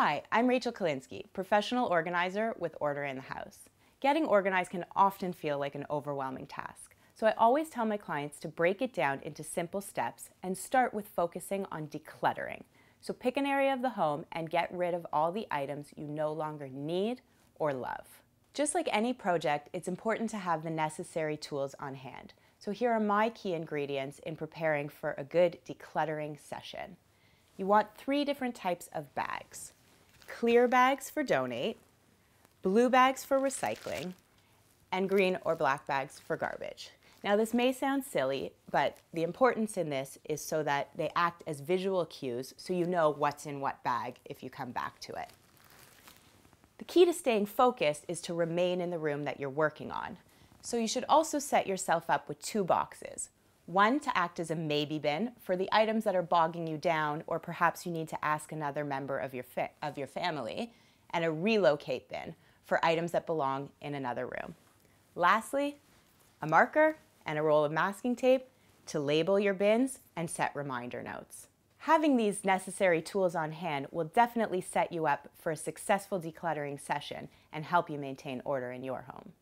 Hi, I'm Rachel Kalinsky, professional organizer with Order in the House. Getting organized can often feel like an overwhelming task, so I always tell my clients to break it down into simple steps and start with focusing on decluttering. So pick an area of the home and get rid of all the items you no longer need or love. Just like any project, it's important to have the necessary tools on hand. So here are my key ingredients in preparing for a good decluttering session. You want three different types of bags. Clear bags for donate, blue bags for recycling, and green or black bags for garbage. Now this may sound silly, but the importance in this is so that they act as visual cues so you know what's in what bag if you come back to it. The key to staying focused is to remain in the room that you're working on. So you should also set yourself up with two boxes. One to act as a maybe bin for the items that are bogging you down or perhaps you need to ask another member of your, of your family, and a relocate bin for items that belong in another room. Lastly, a marker and a roll of masking tape to label your bins and set reminder notes. Having these necessary tools on hand will definitely set you up for a successful decluttering session and help you maintain order in your home.